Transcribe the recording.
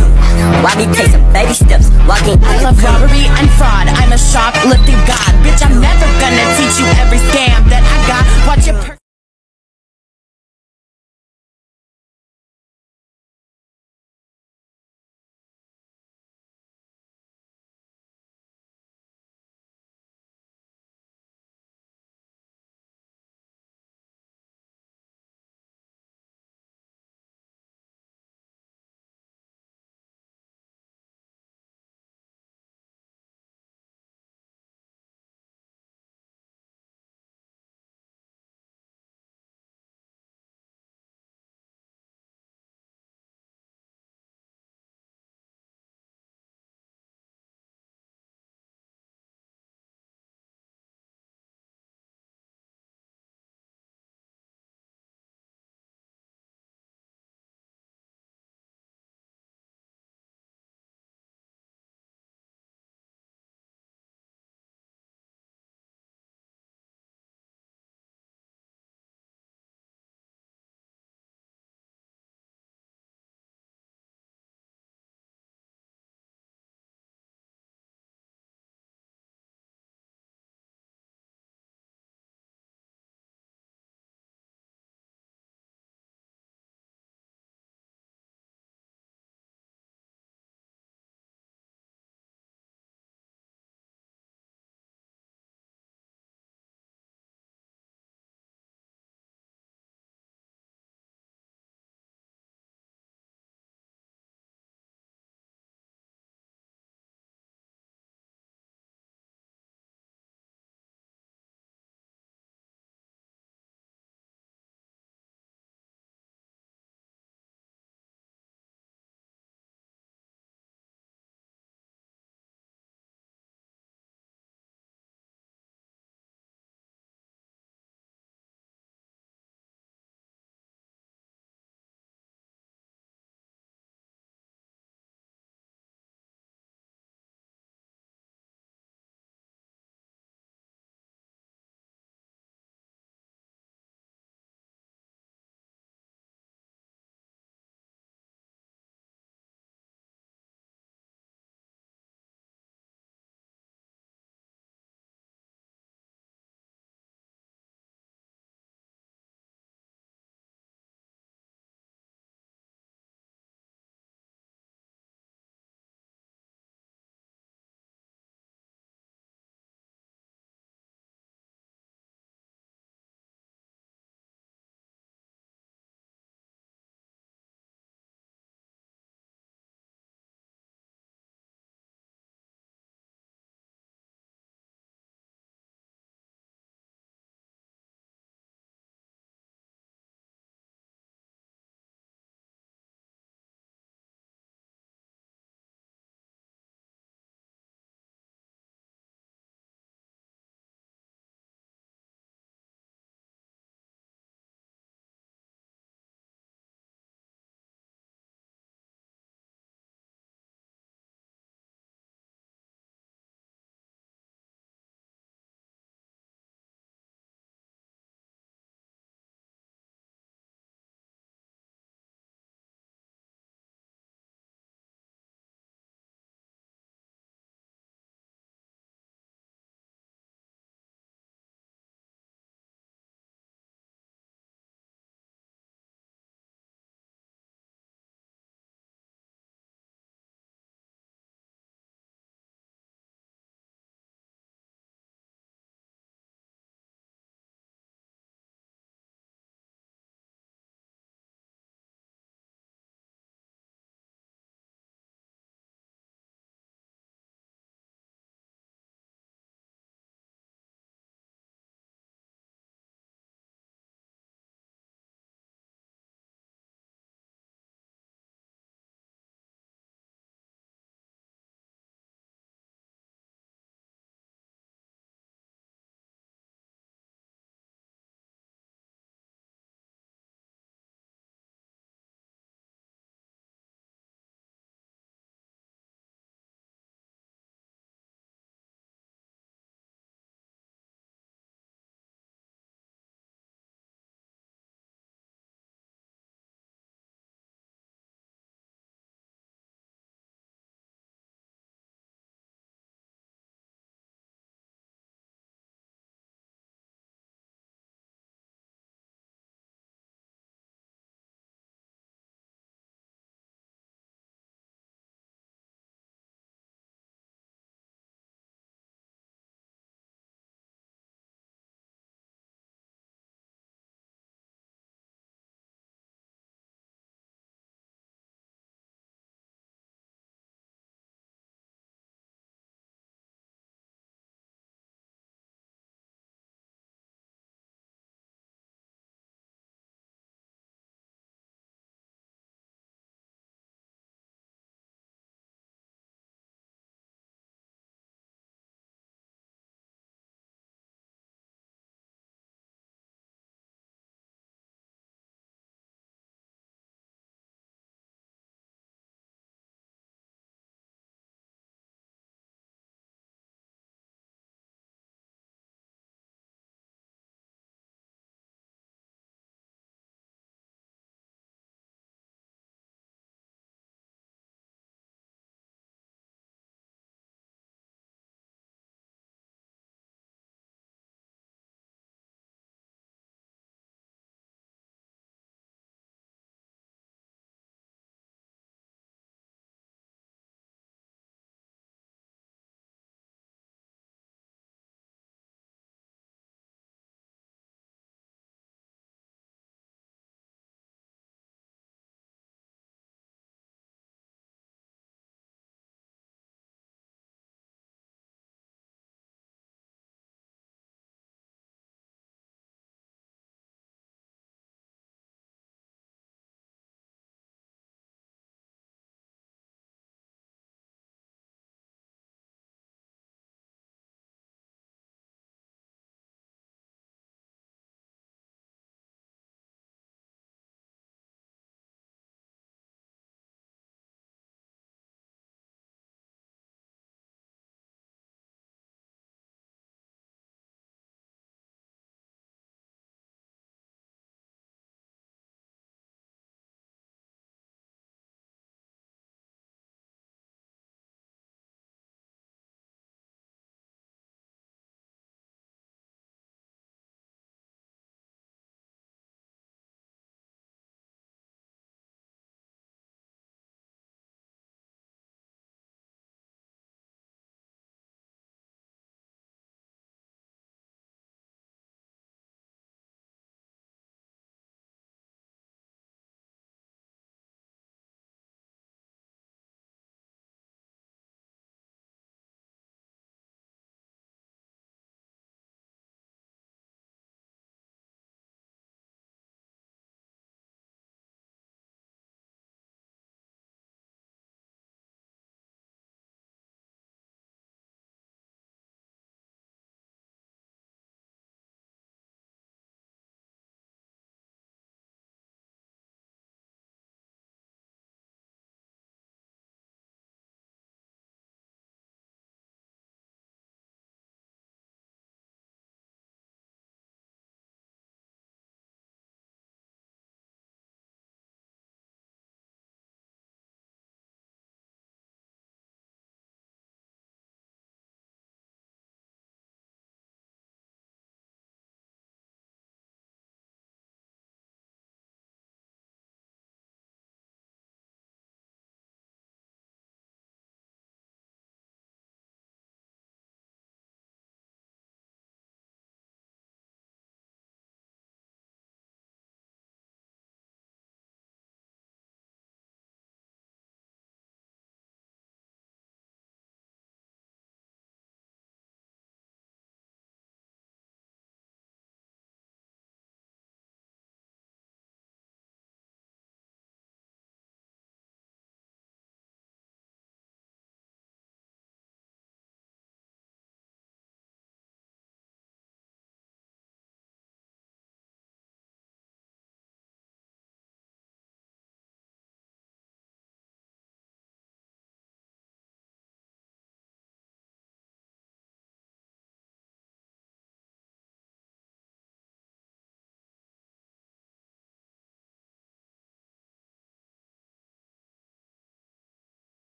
Why me take some baby steps? Walking I love robbery and fraud. I'm a shoplifting god. Bitch, I'm never gonna teach you every scam that I got. Watch your.